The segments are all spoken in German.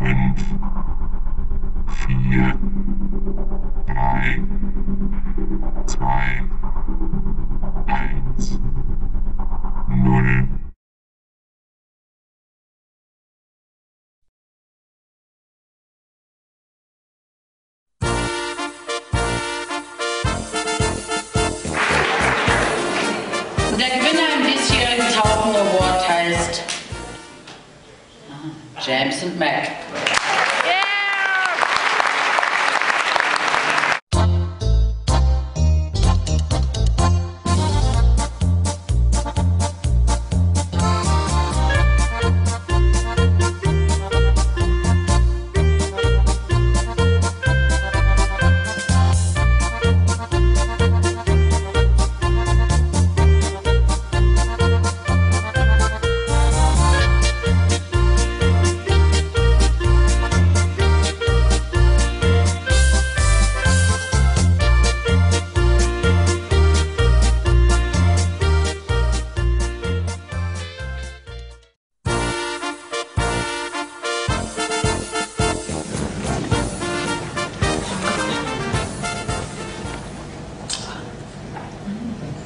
fünf, vier, drei, zwei, eins, null. Der Gewinner James und Mac.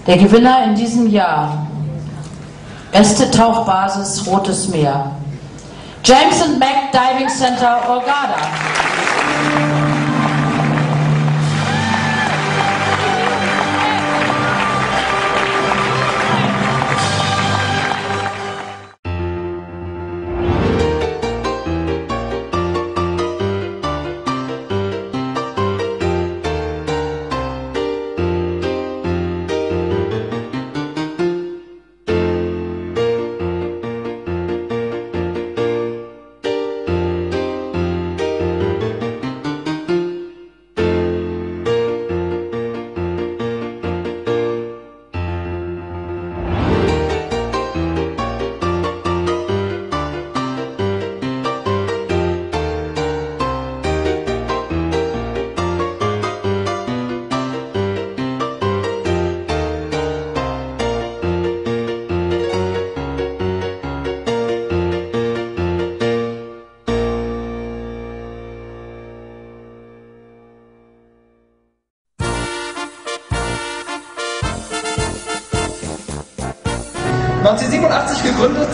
Der Gewinner in diesem Jahr. Beste Tauchbasis Rotes Meer. James and Mac Diving Center Orgada.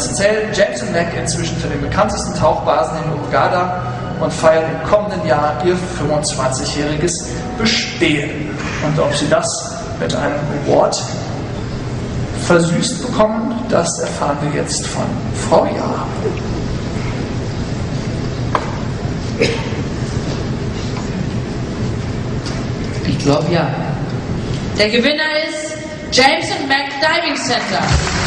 Gegründet, zählt James and Mac inzwischen zu den bekanntesten Tauchbasen in Hurghada und feiert im kommenden Jahr ihr 25-jähriges Bestehen. Und ob sie das mit einem Award versüßt bekommen, das erfahren wir jetzt von Frau Jahr. Ich glaube ja. Der Gewinner ist James and Mac Diving Center.